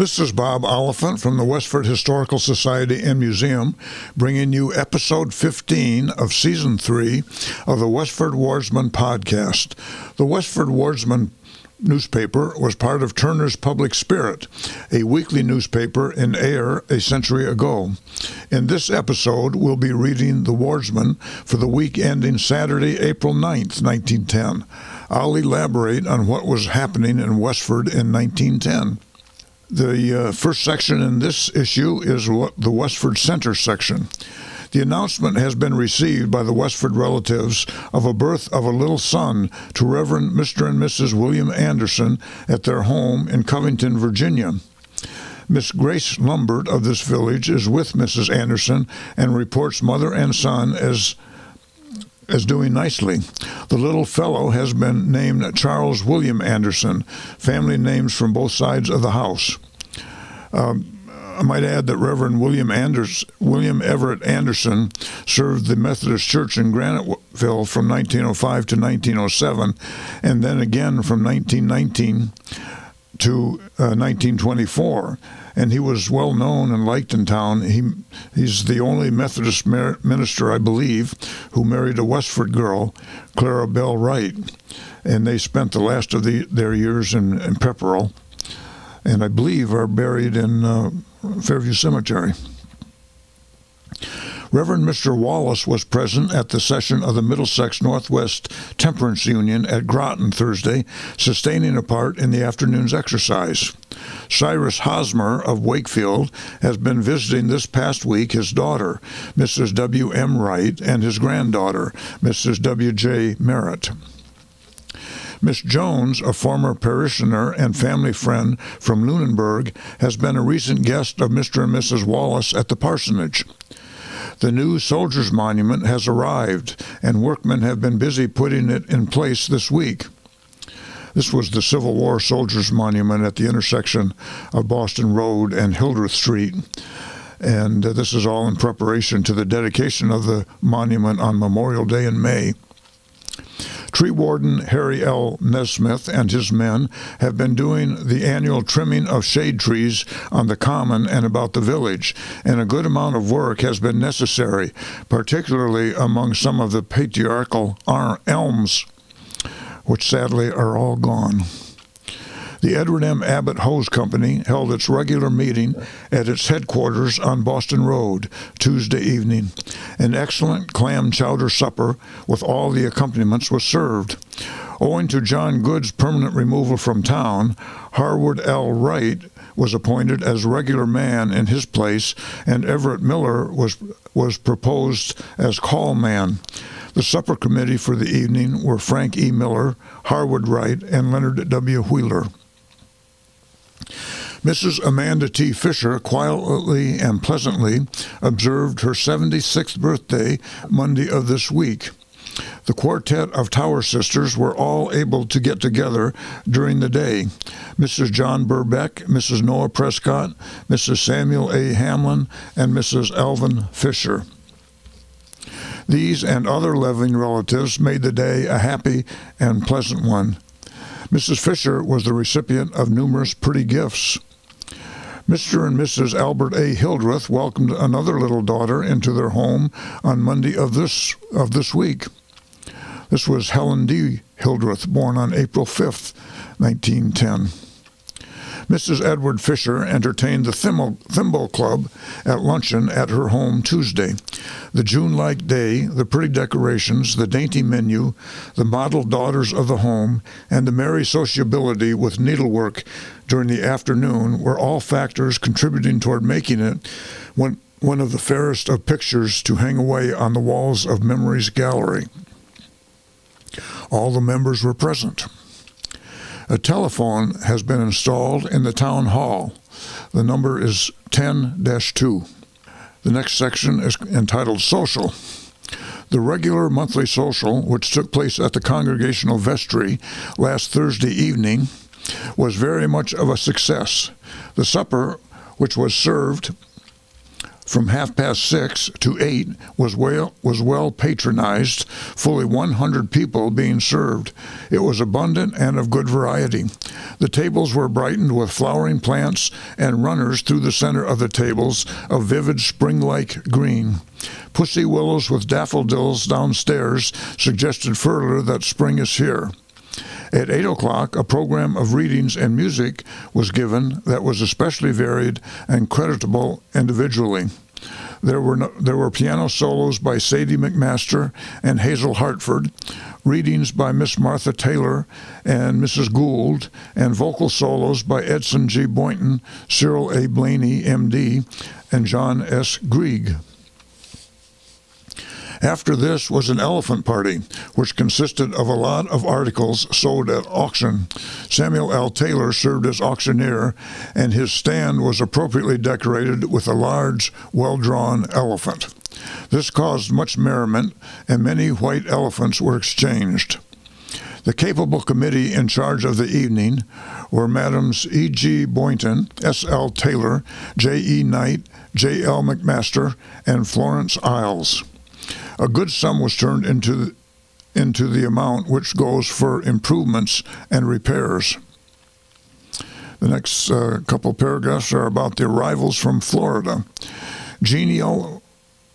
This is Bob Oliphant from the Westford Historical Society and Museum, bringing you episode 15 of season 3 of the Westford Wardsman podcast. The Westford Wardsman newspaper was part of Turner's Public Spirit, a weekly newspaper in Ayer a century ago. In this episode, we'll be reading The Wardsman for the week ending Saturday, April 9th, 1910. I'll elaborate on what was happening in Westford in 1910. The uh, first section in this issue is the Westford Center section. The announcement has been received by the Westford relatives of a birth of a little son to Reverend Mr. and Mrs. William Anderson at their home in Covington, Virginia. Miss Grace Lumbert of this village is with Mrs. Anderson and reports mother and son as as doing nicely. The little fellow has been named Charles William Anderson, family names from both sides of the house. Um, I might add that Reverend William Anders, William Everett Anderson served the Methodist Church in Graniteville from 1905 to 1907, and then again from 1919 to uh, 1924 and he was well known and liked in town. He he's the only Methodist minister, I believe, who married a Westford girl, Clara Bell Wright, and they spent the last of the, their years in, in Pepperell, and I believe are buried in uh, Fairview Cemetery. Reverend Mr. Wallace was present at the session of the Middlesex Northwest Temperance Union at Groton Thursday, sustaining a part in the afternoon's exercise. Cyrus Hosmer of Wakefield has been visiting this past week his daughter, Mrs. W. M. Wright, and his granddaughter, Mrs. W. J. Merritt. Miss Jones, a former parishioner and family friend from Lunenburg, has been a recent guest of Mr. and Mrs. Wallace at the parsonage. The new Soldiers Monument has arrived, and workmen have been busy putting it in place this week. This was the Civil War Soldiers Monument at the intersection of Boston Road and Hildreth Street. And uh, this is all in preparation to the dedication of the monument on Memorial Day in May. Tree warden Harry L. Nesmith and his men have been doing the annual trimming of shade trees on the common and about the village, and a good amount of work has been necessary, particularly among some of the patriarchal elms, which sadly are all gone. The Edward M. Abbott Hose Company held its regular meeting at its headquarters on Boston Road Tuesday evening. An excellent clam chowder supper with all the accompaniments was served. Owing to John Good's permanent removal from town, Harwood L. Wright was appointed as regular man in his place, and Everett Miller was was proposed as call man. The supper committee for the evening were Frank E. Miller, Harwood Wright, and Leonard W. Wheeler. Mrs. Amanda T. Fisher quietly and pleasantly observed her 76th birthday Monday of this week. The quartet of Tower sisters were all able to get together during the day. Mrs. John Burbeck, Mrs. Noah Prescott, Mrs. Samuel A. Hamlin, and Mrs. Alvin Fisher. These and other living relatives made the day a happy and pleasant one. Mrs. Fisher was the recipient of numerous pretty gifts. Mr. and Mrs. Albert A. Hildreth welcomed another little daughter into their home on Monday of this of this week. This was Helen D. Hildreth, born on April 5th, 1910. Mrs. Edward Fisher entertained the Thimble, Thimble Club at luncheon at her home Tuesday. The June like day, the pretty decorations, the dainty menu, the model daughters of the home, and the merry sociability with needlework during the afternoon were all factors contributing toward making it one, one of the fairest of pictures to hang away on the walls of Memory's gallery. All the members were present. A telephone has been installed in the town hall. The number is 10 2. The next section is entitled Social. The regular monthly social, which took place at the Congregational Vestry last Thursday evening, was very much of a success. The supper, which was served from half past six to eight was well, was well patronized, fully 100 people being served. It was abundant and of good variety. The tables were brightened with flowering plants and runners through the center of the tables of vivid spring like green. Pussy willows with daffodils downstairs suggested further that spring is here. At 8 o'clock, a program of readings and music was given that was especially varied and creditable individually. There were, no, there were piano solos by Sadie McMaster and Hazel Hartford, readings by Miss Martha Taylor and Mrs. Gould, and vocal solos by Edson G. Boynton, Cyril A. Blaney, M.D., and John S. Grieg. After this was an elephant party, which consisted of a lot of articles sold at auction. Samuel L. Taylor served as auctioneer, and his stand was appropriately decorated with a large, well drawn elephant. This caused much merriment, and many white elephants were exchanged. The capable committee in charge of the evening were Madams E. G. Boynton, S. L. Taylor, J. E. Knight, J. L. McMaster, and Florence Isles a good sum was turned into into the amount which goes for improvements and repairs. The next uh, couple paragraphs are about the arrivals from Florida. Genial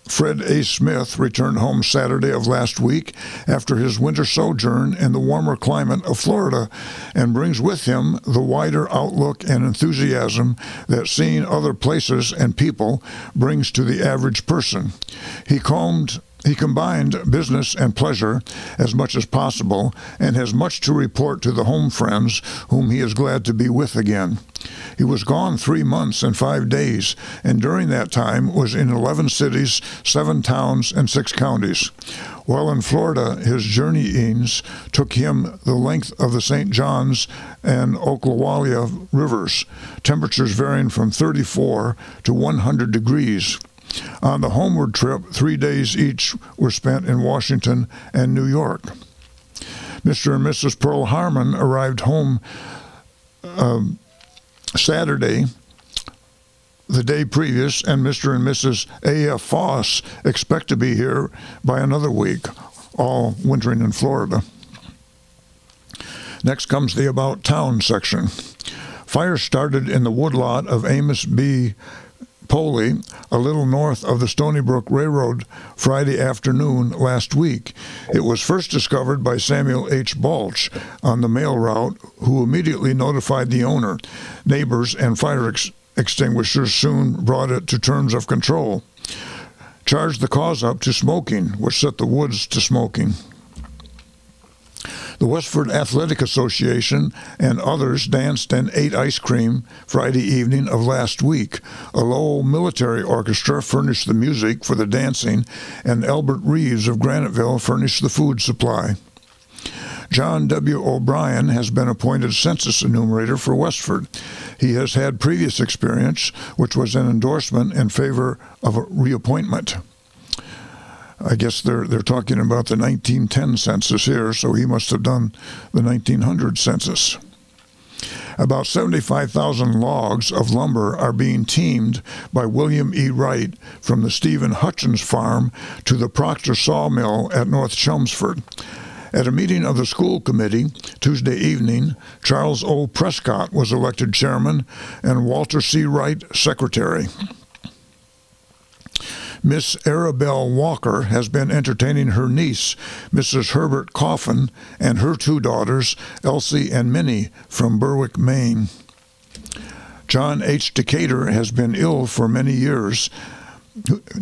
Fred A. Smith returned home Saturday of last week after his winter sojourn in the warmer climate of Florida and brings with him the wider outlook and enthusiasm that seeing other places and people brings to the average person. He combed he combined business and pleasure as much as possible and has much to report to the home friends whom he is glad to be with again. He was gone three months and five days, and during that time was in 11 cities, seven towns, and six counties. While in Florida, his journeyings took him the length of the St. Johns and Ocklawaha rivers, temperatures varying from 34 to 100 degrees. On the homeward trip, three days each were spent in Washington and New York. Mr. and Mrs. Pearl Harmon arrived home um, Saturday, the day previous, and Mr. and Mrs. A.F. Foss expect to be here by another week, all wintering in Florida. Next comes the About Town section. Fire started in the woodlot of Amos B. Poley, a little north of the Stony Brook Railroad, Friday afternoon last week. It was first discovered by Samuel H. Balch on the mail route, who immediately notified the owner. Neighbors and fire ex- extinguishers soon brought it to terms of control. Charged the cause up to smoking, which set the woods to smoking. The Westford Athletic Association and others danced and ate ice cream Friday evening of last week. A Lowell Military Orchestra furnished the music for the dancing, and Albert Reeves of Graniteville furnished the food supply. John W. O'Brien has been appointed census enumerator for Westford. He has had previous experience, which was an endorsement in favor of a reappointment. I guess they're they're talking about the 1910 census here, so he must have done the 1900 census. About 75,000 logs of lumber are being teamed by William E. Wright from the Stephen Hutchins farm to the Proctor sawmill at North Chelmsford. At a meeting of the school committee Tuesday evening, Charles O. Prescott was elected chairman and Walter C. Wright secretary. Miss Arabelle Walker has been entertaining her niece, Mrs. Herbert Coffin, and her two daughters, Elsie and Minnie, from Berwick, Maine. John H. Decatur has been ill for many years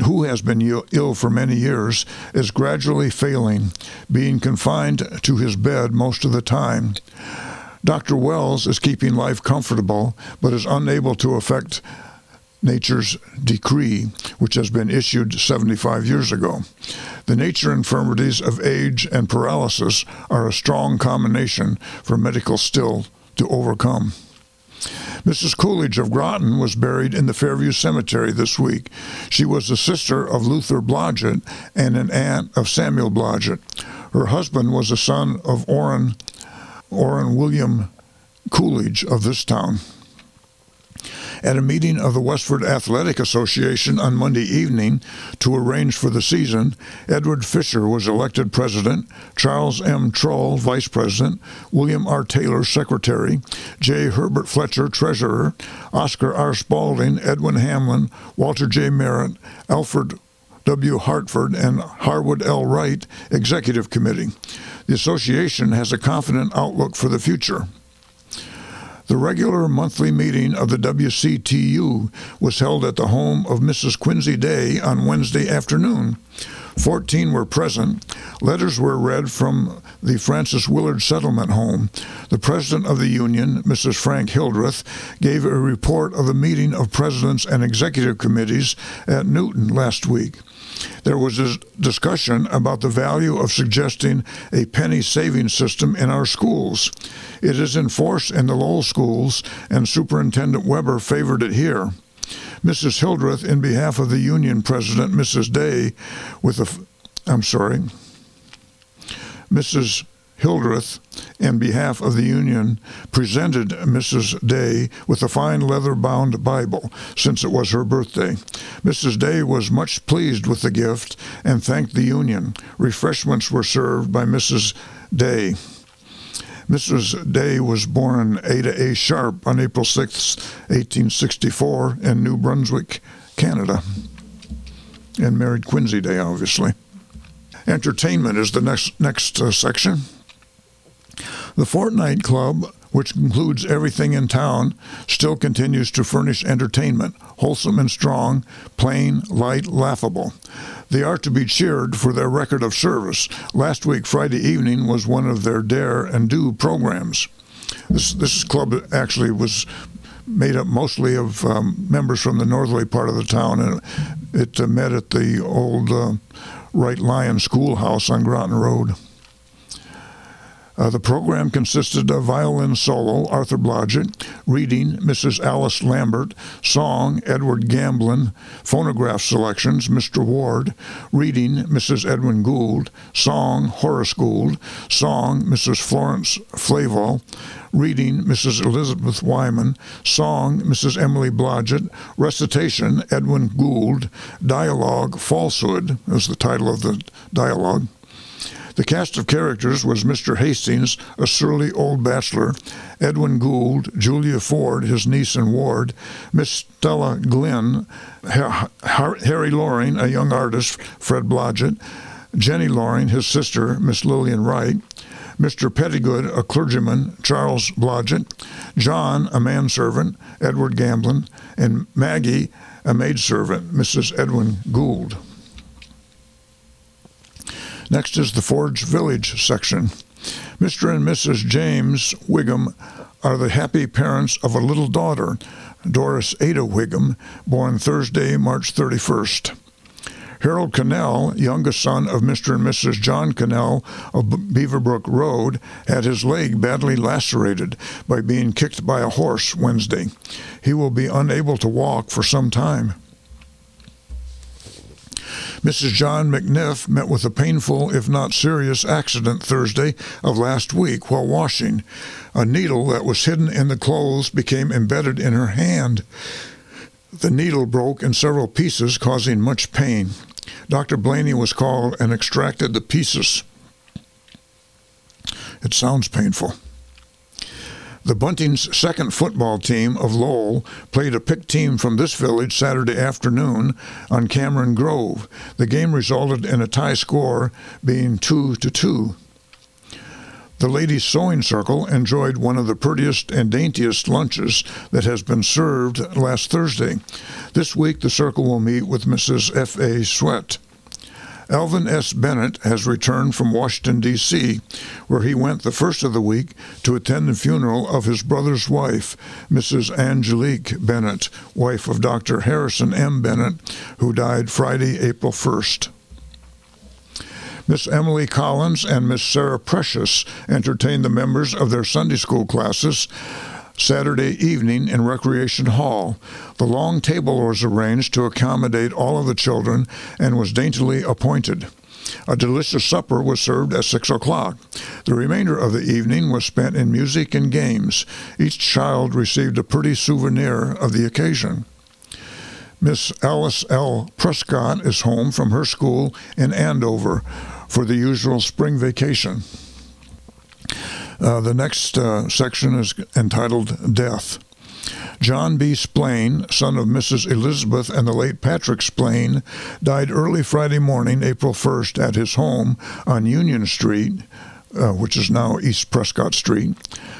who has been ill for many years, is gradually failing, being confined to his bed most of the time. Dr. Wells is keeping life comfortable, but is unable to affect nature's decree, which has been issued 75 years ago. The nature infirmities of age and paralysis are a strong combination for medical still to overcome. Mrs. Coolidge of Groton was buried in the Fairview Cemetery this week. She was the sister of Luther Blodgett and an aunt of Samuel Blodgett. Her husband was a son of Orrin, Orrin William Coolidge of this town. At a meeting of the Westford Athletic Association on Monday evening to arrange for the season, Edward Fisher was elected president, Charles M. Troll vice president, William R. Taylor secretary, J. Herbert Fletcher treasurer, Oscar R. Spaulding, Edwin Hamlin, Walter J. Merritt, Alfred W. Hartford, and Harwood L. Wright Executive Committee. The association has a confident outlook for the future. The regular monthly meeting of the WCTU was held at the home of Mrs. Quincy Day on Wednesday afternoon. Fourteen were present. Letters were read from the Frances Willard Settlement Home. The president of the union, Mrs. Frank Hildreth, gave a report of the meeting of presidents and executive committees at Newton last week. There was a discussion about the value of suggesting a penny saving system in our schools. It is in force in the Lowell schools, and Superintendent Weber favored it here. Mrs. Hildreth, in behalf of the union president, Mrs. Day, with the, I'm sorry, Mrs. Hildreth, in behalf of the Union, presented Mrs. Day with a fine leather bound Bible, since it was her birthday. Mrs. Day was much pleased with the gift and thanked the Union. Refreshments were served by Mrs. Day. Mrs. Day was born Ada A. Sharp on April 6, 1864, in New Brunswick, Canada, and married Quincy Day, obviously. Entertainment is the next next uh, section. The Fortnight Club, which includes everything in town, still continues to furnish entertainment, wholesome and strong, plain, light, laughable. They are to be cheered for their record of service. Last week, Friday evening, was one of their Dare and Do programs. This, this club actually was made up mostly of um, members from the northerly part of the town, and it uh, met at the old uh, Wright Lyon Schoolhouse on Groton Road. Uh, the program consisted of violin solo, Arthur Blodgett, reading, Mrs. Alice Lambert, song, Edward Gamblin, phonograph selections, Mr. Ward, reading, Mrs. Edwin Gould, song, Horace Gould, song, Mrs. Florence Flavel, reading, Mrs. Elizabeth Wyman, song, Mrs. Emily Blodgett, recitation, Edwin Gould, dialogue, Falsehood, was the title of the dialogue. The cast of characters was Mr. Hastings, a surly old bachelor, Edwin Gould, Julia Ford, his niece and ward, Miss Stella Glynn, Harry Loring, a young artist, Fred Blodgett, Jenny Loring, his sister, Miss Lillian Wright, Mr. Pettigood, a clergyman, Charles Blodgett, John, a manservant, Edward Gamblin, and Maggie, a maidservant, Mrs. Edwin Gould. Next is the Forge Village section. Mr. and Mrs. James Wiggum are the happy parents of a little daughter, Doris Ada Wiggum, born Thursday, March 31st. Harold Cannell, youngest son of Mr. and Mrs. John Cannell of Beaverbrook Road, had his leg badly lacerated by being kicked by a horse Wednesday. He will be unable to walk for some time. Mrs. John McNiff met with a painful, if not serious, accident Thursday of last week while washing. A needle that was hidden in the clothes became embedded in her hand. The needle broke in several pieces, causing much pain. Dr. Blaney was called and extracted the pieces. It sounds painful. The Buntings' second football team of Lowell played a picked team from this village Saturday afternoon on Cameron Grove. The game resulted in a tie score being 2 to 2. The Ladies' Sewing Circle enjoyed one of the prettiest and daintiest lunches that has been served last Thursday. This week, the circle will meet with Mrs. F.A. Sweat. Alvin S. Bennett has returned from Washington, D.C., where he went the first of the week to attend the funeral of his brother's wife, Mrs. Angelique Bennett, wife of Dr. Harrison M. Bennett, who died Friday, April 1st. Miss Emily Collins and Miss Sarah Precious entertained the members of their Sunday school classes Saturday evening in Recreation Hall. The long table was arranged to accommodate all of the children and was daintily appointed. A delicious supper was served at six o'clock. The remainder of the evening was spent in music and games. Each child received a pretty souvenir of the occasion. Miss Alice L. Prescott is home from her school in Andover for the usual spring vacation. Uh, the next uh, section is entitled Death. John B. Splain, son of Mrs. Elizabeth and the late Patrick Splain, died early Friday morning, April 1st, at his home on Union Street, uh, which is now East Prescott Street,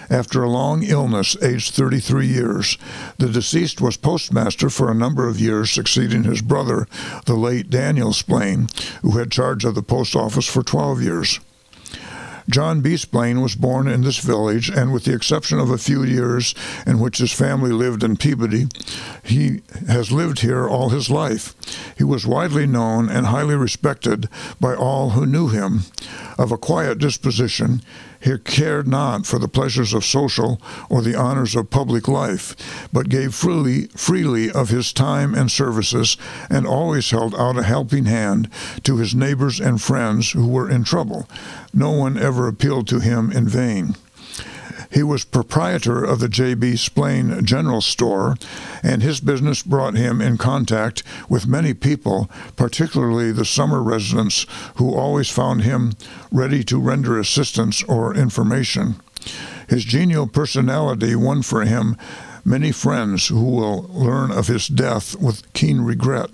after a long illness, aged 33 years. The deceased was postmaster for a number of years, succeeding his brother, the late Daniel Splain, who had charge of the post office for 12 years. John B. Was born in this village, and with the exception of a few years in which his family lived in Peabody, he has lived here all his life. He was widely known and highly respected by all who knew him. Of a quiet disposition, he cared not for the pleasures of social or the honors of public life, but gave freely, freely of his time and services, and always held out a helping hand to his neighbors and friends who were in trouble. No one ever appealed to him in vain. He was proprietor of the J.B. Splain General Store, and his business brought him in contact with many people, particularly the summer residents, who always found him ready to render assistance or information. His genial personality won for him many friends who will learn of his death with keen regret.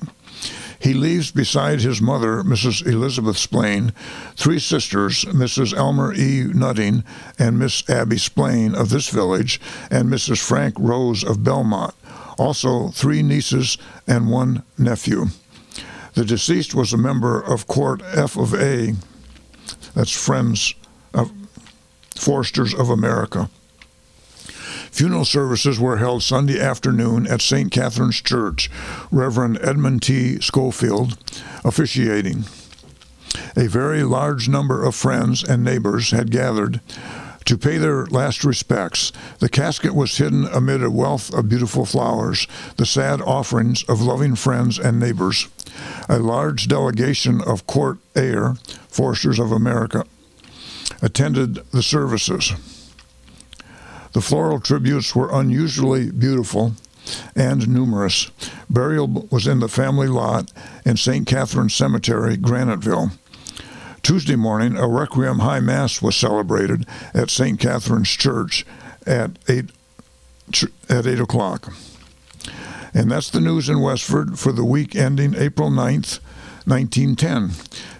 He leaves beside his mother, Mrs. Elizabeth Splain, three sisters, Mrs. Elmer E. Nutting and Miss Abby Splain of this village, and Mrs. Frank Rose of Belmont. Also, three nieces and one nephew. The deceased was a member of Court F of A, that's Friends of Foresters of America. Funeral services were held Sunday afternoon at St. Catherine's Church, Reverend Edmund T. Schofield officiating. A very large number of friends and neighbors had gathered to pay their last respects. The casket was hidden amid a wealth of beautiful flowers, the sad offerings of loving friends and neighbors. A large delegation of court air, Foresters of America, attended the services. The floral tributes were unusually beautiful and numerous. Burial was in the family lot in St. Catherine Cemetery, Graniteville. Tuesday morning, a Requiem High Mass was celebrated at St. Catherine's Church at 8, at 8 o'clock. And that's the news in Westford for the week ending April 9th, 1910.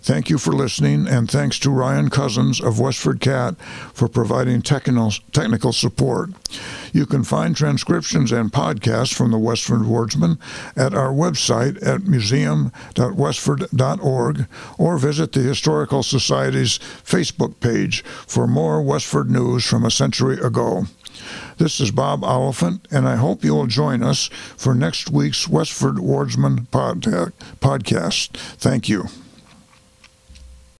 Thank you for listening, and thanks to Ryan Cousins of Westford Cat for providing technical, technical support. You can find transcriptions and podcasts from the Westford Wardsman at our website at museum.westford.org or visit the Historical Society's Facebook page for more Westford news from a century ago. This is Bob Oliphant, and I hope you will join us for next week's Westford Wardsman podcast. Thank you.